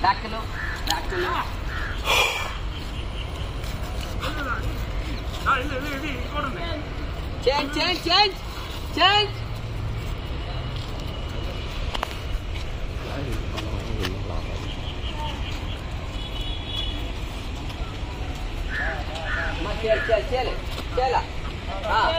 Back to low. Back to low. Change, change, change, change. Chela, chela, chela. Ah.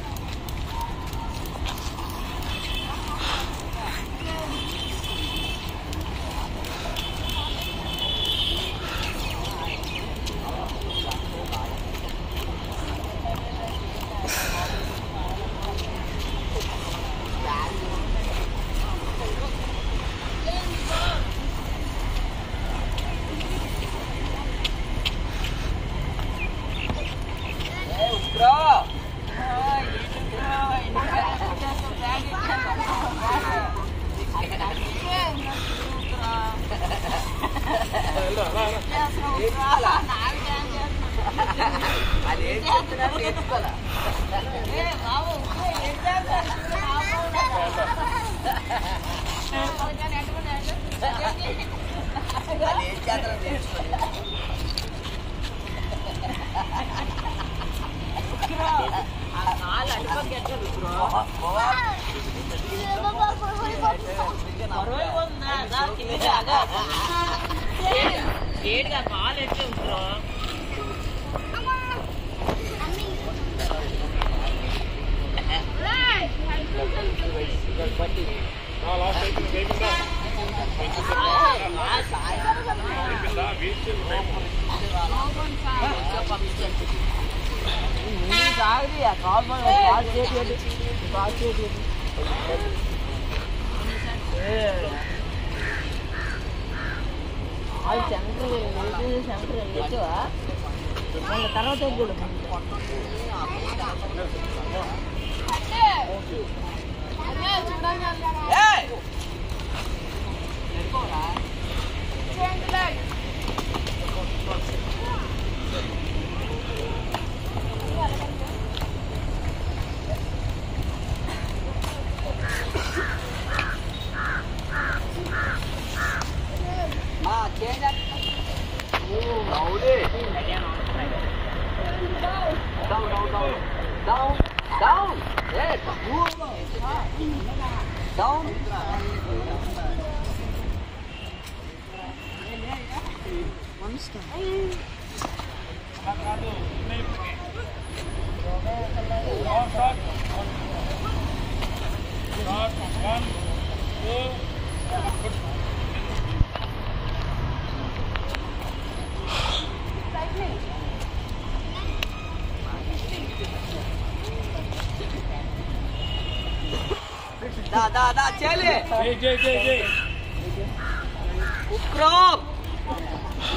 Yeah. ஏடுடா கால் எடுத்து விட்டுறோம் சாகுதியா கால் கால் சேர்த்து கால் சேர்த்து వాళ్ళు సెంటర్ సెంటర్ ఎక్కువ. వాళ్ళ తర్వాత కూడా. Down. Down. Yes. Down. One step. One shot. One, two, Jay, Jay. Ukrop.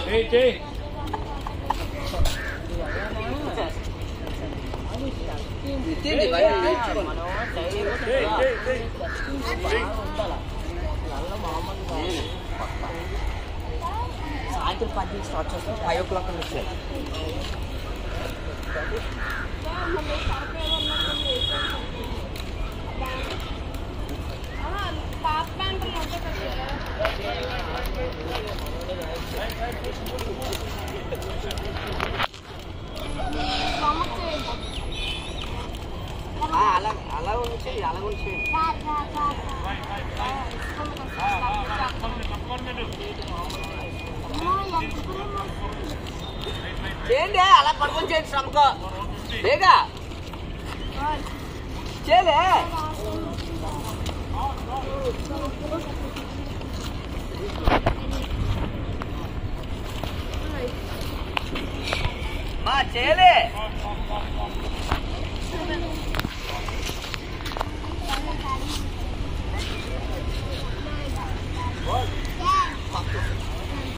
Jay, Jay. తిండి బయట తెచ్చుకోండి. Jay, Jay, Jay. సాయంత్రం పది స్టార్ట్ చేస్తాం ఫైవ్ ఓ క్లాక్ నుంచి చేయండి అలా పడుకొని చేయండి శ్రమకో బేగా చేయలే మా చేయలే